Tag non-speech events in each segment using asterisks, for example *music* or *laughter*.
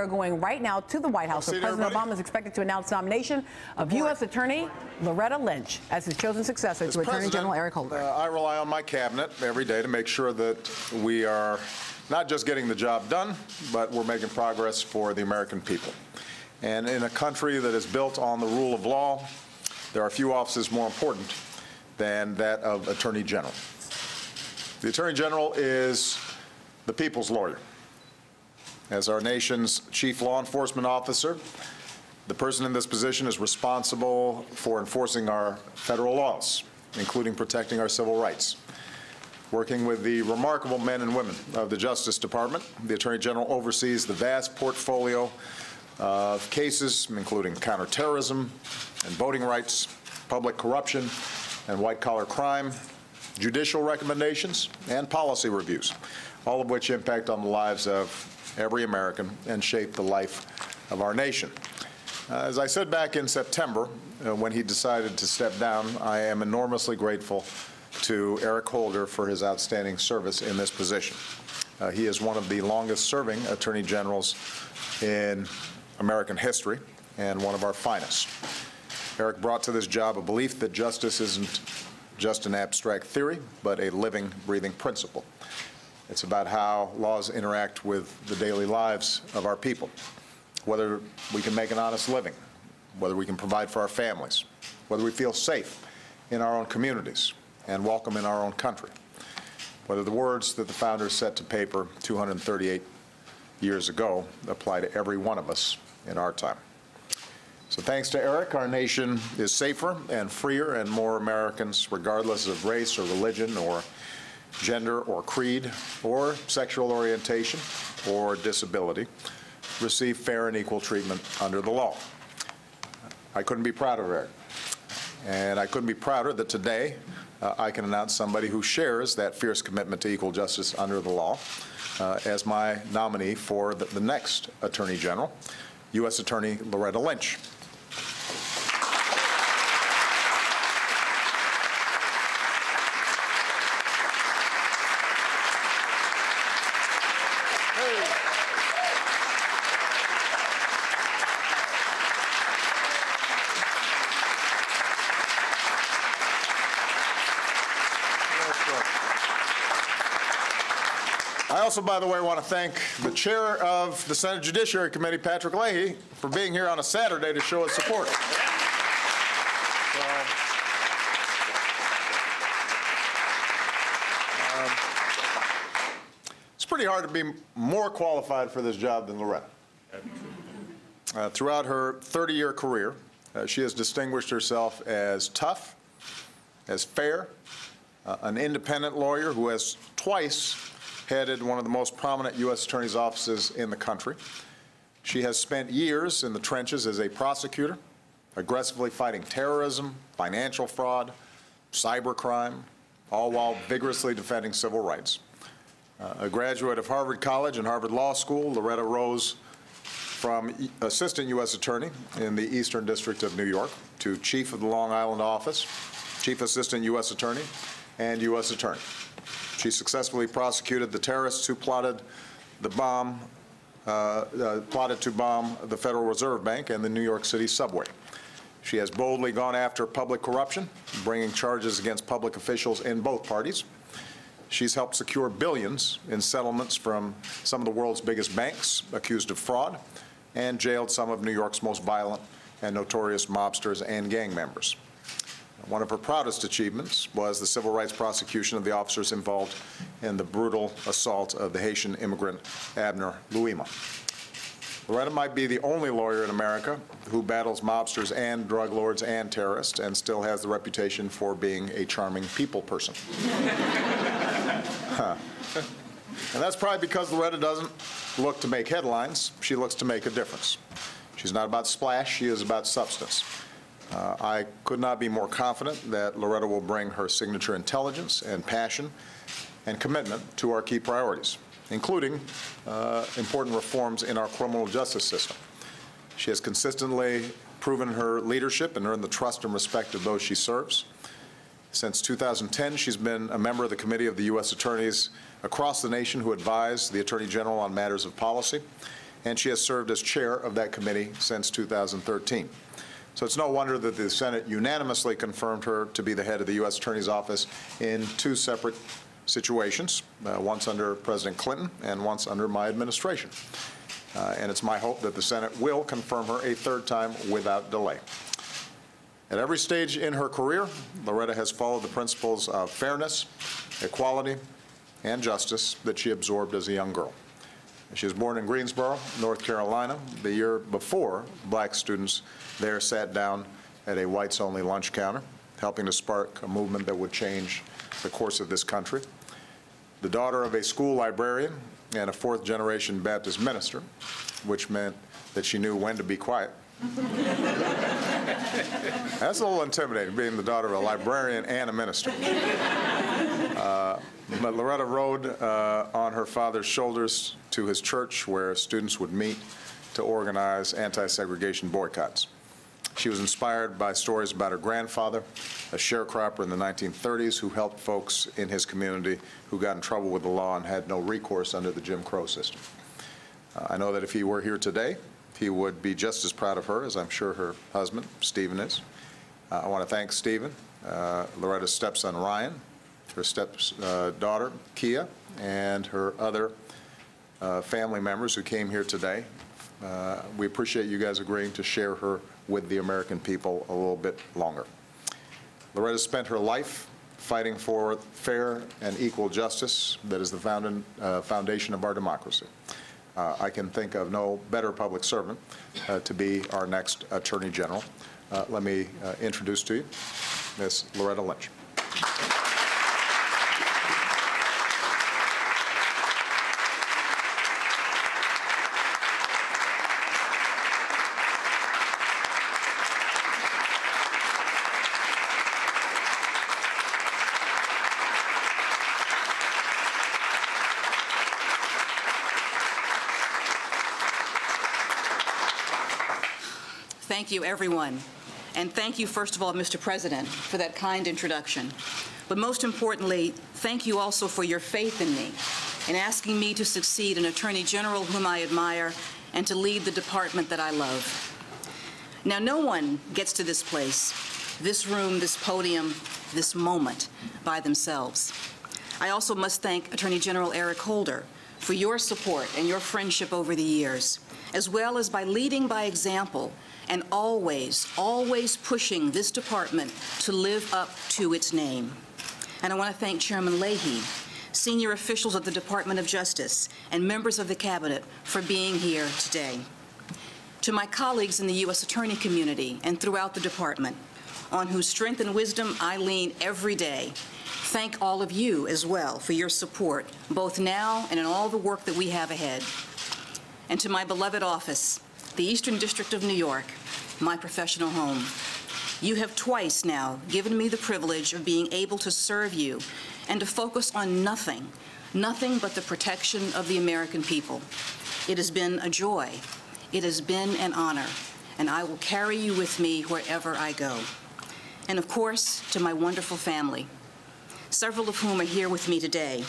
are going right now to the White House, where President everybody. Obama is expected to announce nomination of U.S. Attorney Loretta Lynch as his chosen successor to As Attorney General Eric Holder. uh, I rely on my cabinet every day to make sure that we are not just getting the job done, but we're making progress for the American people. And in a country that is built on the rule of law, there are few offices more important than that of Attorney General. The Attorney General is the people's lawyer. As our nation's chief law enforcement officer, the person in this position is responsible for enforcing our federal laws, including protecting our civil rights. Working with the remarkable men and women of the Justice Department, the Attorney General oversees the vast portfolio of cases, including counterterrorism and voting rights, public corruption and white-collar crime, judicial recommendations, and policy reviews, all of which impact on the lives of every American and shape the life of our nation. Uh, As I said back in September, uh, when he decided to step down, I am enormously grateful to Eric Holder for his outstanding service in this position. Uh, He is one of the longest-serving attorney generals in American history and one of our finest. Eric brought to this job a belief that justice isn't just an abstract theory, but a living, breathing principle. It's about how laws interact with the daily lives of our people, whether we can make an honest living, whether we can provide for our families, whether we feel safe in our own communities and welcome in our own country, whether the words that the founders set to paper 238 years ago apply to every one of us in our time. So thanks to Eric, our nation is safer and freer, and more Americans, regardless of race or religion or gender or creed or sexual orientation or disability, receive fair and equal treatment under the law. I couldn't be prouder. And I couldn't be prouder that today uh, I can announce somebody who shares that fierce commitment to equal justice under the law uh, as my nominee for the, the next Attorney General, U.S. Attorney Loretta Lynch. I also, by the way, want to thank the chair of the Senate Judiciary Committee, Patrick Leahy, for being here on a Saturday to show his support. Um, It's pretty hard to be more qualified for this job than Loretta. Uh, Throughout her 30-year career, uh, she has distinguished herself as tough, as fair, uh, an independent lawyer who has twice headed one of the most prominent U.S. attorney's offices in the country. She has spent years in the trenches as a prosecutor, aggressively fighting terrorism, financial fraud, cybercrime, all while vigorously defending civil rights. Uh, a graduate of Harvard College and Harvard Law School, Loretta rose from Assistant U.S. Attorney in the Eastern District of New York to Chief of the Long Island Office, Chief Assistant U.S. Attorney, and U.S. Attorney. She successfully prosecuted the terrorists who plotted the bomb, uh, uh, plotted to bomb the Federal Reserve Bank and the New York City subway. She has boldly gone after public corruption, bringing charges against public officials in both parties. She's helped secure billions in settlements from some of the world's biggest banks accused of fraud and jailed some of New York's most violent and notorious mobsters and gang members. One of her proudest achievements was the civil rights prosecution of the officers involved in the brutal assault of the Haitian immigrant Abner Louima. Loretta might be the only lawyer in America who battles mobsters and drug lords and terrorists and still has the reputation for being a charming people person. Huh. And that's probably because Loretta doesn't look to make headlines. She looks to make a difference. She's not about splash, she is about substance. Uh, I could not be more confident that Loretta will bring her signature intelligence and passion and commitment to our key priorities, including uh, important reforms in our criminal justice system. She has consistently proven her leadership and earned the trust and respect of those she serves. Since 2010, she's been a member of the Committee of the U.S. Attorneys across the nation who advise the Attorney General on matters of policy. and she has served as chair of that committee since 2013. So it's no wonder that the Senate unanimously confirmed her to be the head of the U.S. Attorney's Office in two separate situations, uh, once under President Clinton and once under my administration. Uh, And it's my hope that the Senate will confirm her a third time without delay. At every stage in her career, Loretta has followed the principles of fairness, equality, and justice that she absorbed as a young girl. She was born in Greensboro, North Carolina, the year before black students there sat down at a whites-only lunch counter, helping to spark a movement that would change the course of this country. The daughter of a school librarian and a fourth-generation Baptist minister, which meant that she knew when to be quiet. *laughs* That's a little intimidating, being the daughter of a librarian and a minister. Uh, But Loretta rode uh, on her father's shoulders to his church where students would meet to organize anti-segregation boycotts. She was inspired by stories about her grandfather, a sharecropper in the 1930s who helped folks in his community who got in trouble with the law and had no recourse under the Jim Crow system. Uh, I know that if he were here today, he would be just as proud of her as I'm sure her husband, Stephen, is. Uh, I want to thank Stephen, uh, Loretta's stepson Ryan, her stepdaughter Kia, and her other uh, family members who came here today. Uh, We appreciate you guys agreeing to share her with the American people a little bit longer. Loretta spent her life fighting for fair and equal justice that is the founding- uh, foundation of our democracy. Uh, I can think of no better public servant uh, to be our next Attorney General. Uh, Let me uh, introduce to you Ms. Loretta Lynch. Thank you, everyone. And thank you, first of all, Mr. President, for that kind introduction. But most importantly, thank you also for your faith in me in asking me to succeed an Attorney General whom I admire and to lead the department that I love. Now, no one gets to this place, this room, this podium, this moment by themselves. I also must thank Attorney General Eric Holder for your support and your friendship over the years, as well as by leading by example and always, always pushing this department to live up to its name. And I want to thank Chairman Leahy, senior officials of the Department of Justice, and members of the Cabinet for being here today. To my colleagues in the U.S. Attorney community and throughout the department, on whose strength and wisdom I lean every day, thank all of you as well for your support, both now and in all the work that we have ahead. And to my beloved office, the Eastern District of New York, my professional home. You have twice now given me the privilege of being able to serve you and to focus on nothing, nothing but the protection of the American people. It has been a joy. It has been an honor, and I will carry you with me wherever I go. And of course, to my wonderful family, several of whom are here with me today,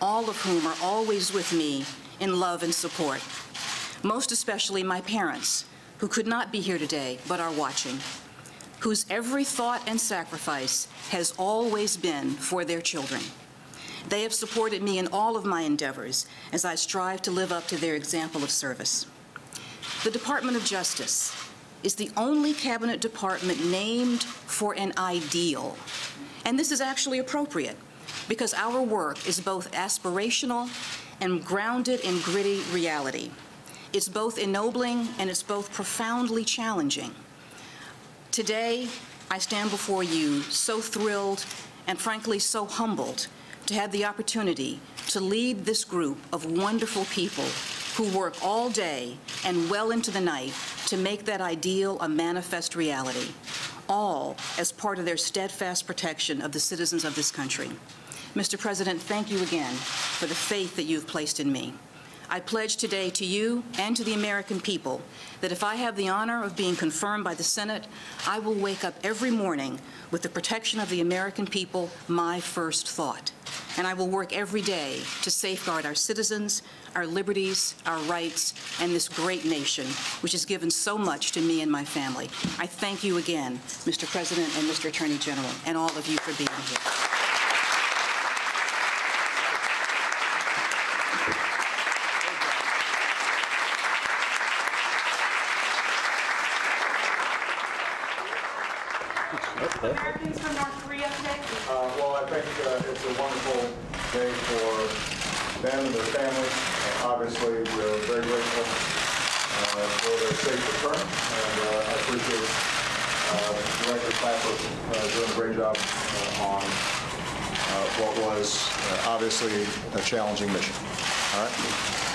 all of whom are always with me in love and support. Most especially my parents, who could not be here today but are watching, whose every thought and sacrifice has always been for their children. They have supported me in all of my endeavors as I strive to live up to their example of service. The Department of Justice is the only cabinet department named for an ideal. And this is actually appropriate because our work is both aspirational and grounded in gritty reality. It's both ennobling and it's both profoundly challenging. Today, I stand before you so thrilled and frankly so humbled to have the opportunity to lead this group of wonderful people who work all day and well into the night to make that ideal a manifest reality, all as part of their steadfast protection of the citizens of this country. Mr. President, thank you again for the faith that you've placed in me. I pledge today to you and to the American people that if I have the honor of being confirmed by the Senate, I will wake up every morning with the protection of the American people my first thought. And I will work every day to safeguard our citizens, our liberties, our rights, and this great nation, which has given so much to me and my family. I thank you again, Mr. President and Mr. Attorney General, and all of you for being here. Americans from North Korea today? Uh, Well, I think uh, it's a wonderful day for them and their families. Uh, Obviously, we're very grateful uh, for their safe return, and uh, I appreciate uh, Director Clapper uh, doing a great job uh, on uh, what was obviously a challenging mission. All right?